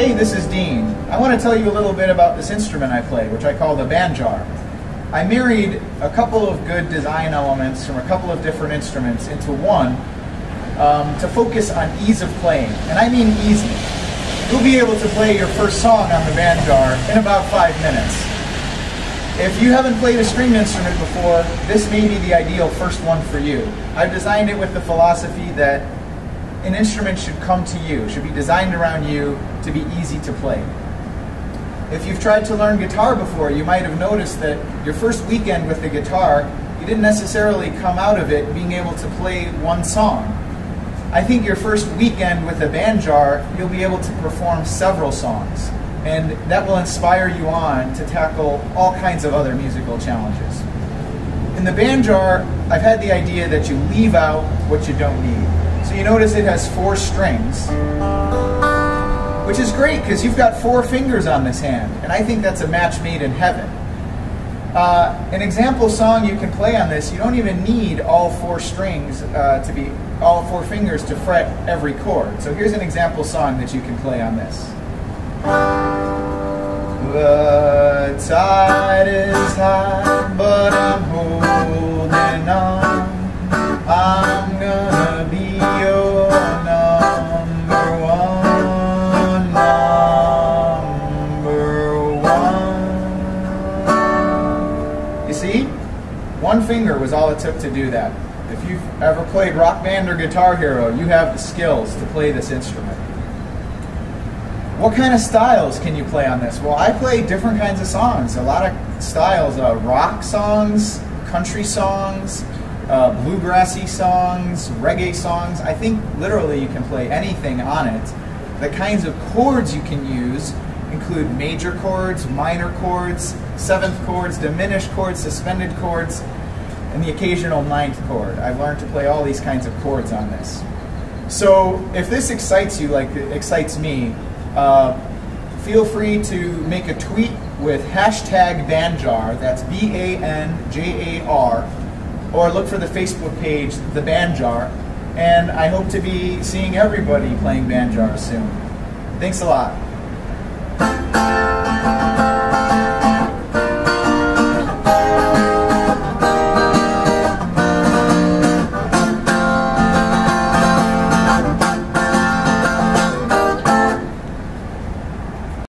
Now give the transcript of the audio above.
Hey, this is Dean. I want to tell you a little bit about this instrument I play, which I call the banjar. I married a couple of good design elements from a couple of different instruments into one um, to focus on ease of playing. And I mean easy. You'll be able to play your first song on the banjar in about five minutes. If you haven't played a stringed instrument before, this may be the ideal first one for you. I've designed it with the philosophy that an instrument should come to you, should be designed around you to be easy to play. If you've tried to learn guitar before, you might have noticed that your first weekend with the guitar, you didn't necessarily come out of it being able to play one song. I think your first weekend with a banjar, you'll be able to perform several songs, and that will inspire you on to tackle all kinds of other musical challenges. In the banjar, I've had the idea that you leave out what you don't need. So you notice it has four strings, which is great because you've got four fingers on this hand, and I think that's a match made in heaven. Uh, an example song you can play on this, you don't even need all four strings uh, to be, all four fingers to fret every chord. So here's an example song that you can play on this. The tide is high, on. I'm gonna be your number one, number one. You see? One finger was all it took to do that. If you've ever played Rock Band or Guitar Hero, you have the skills to play this instrument. What kind of styles can you play on this? Well, I play different kinds of songs. A lot of styles, uh, rock songs, country songs, uh, bluegrassy songs, reggae songs. I think literally you can play anything on it. The kinds of chords you can use include major chords, minor chords, seventh chords, diminished chords, suspended chords, and the occasional ninth chord. I've learned to play all these kinds of chords on this. So if this excites you like it excites me, uh, feel free to make a tweet with hashtag Banjar, that's B-A-N-J-A-R, or look for the Facebook page, The Banjar, and I hope to be seeing everybody playing Banjar soon. Thanks a lot.